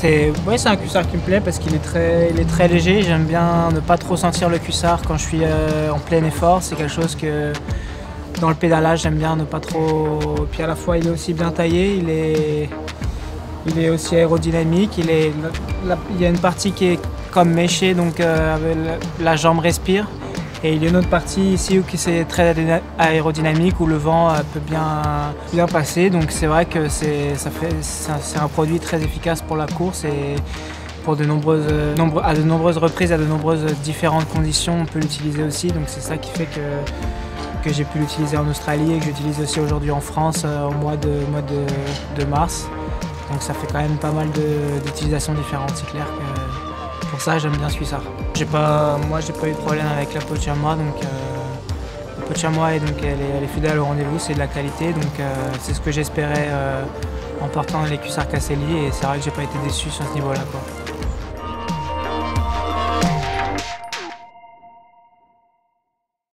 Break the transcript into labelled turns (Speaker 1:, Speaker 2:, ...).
Speaker 1: C'est ouais, un cuissard qui me plaît parce qu'il est très, est très léger. J'aime bien ne pas trop sentir le cuissard quand je suis euh, en plein effort. C'est quelque chose que dans le pédalage, j'aime bien ne pas trop. Puis à la fois, il est aussi bien taillé, il est, il est aussi aérodynamique. Il, est... il y a une partie qui est comme méchée, donc euh, la jambe respire. Et il y a une autre partie ici où c'est très aérodynamique, où le vent euh, peut bien, bien passer. Donc c'est vrai que c'est un produit très efficace pour la course et pour de nombreuses, à de nombreuses reprises, à de nombreuses différentes conditions, on peut l'utiliser aussi. Donc c'est ça qui fait que, que j'ai pu l'utiliser en Australie et que j'utilise aussi aujourd'hui en France euh, au mois de, mois de, de, mars. Donc ça fait quand même pas mal d'utilisations différentes, c'est clair que pour ça, j'aime bien Suissard. J'ai pas, moi, j'ai pas eu de problème avec la peau de donc euh, la peau de chamois elle est, fidèle au rendez-vous, c'est de la qualité, donc euh, c'est ce que j'espérais euh, en portant les cuissards Casselli et c'est vrai que j'ai pas été déçu sur ce niveau-là.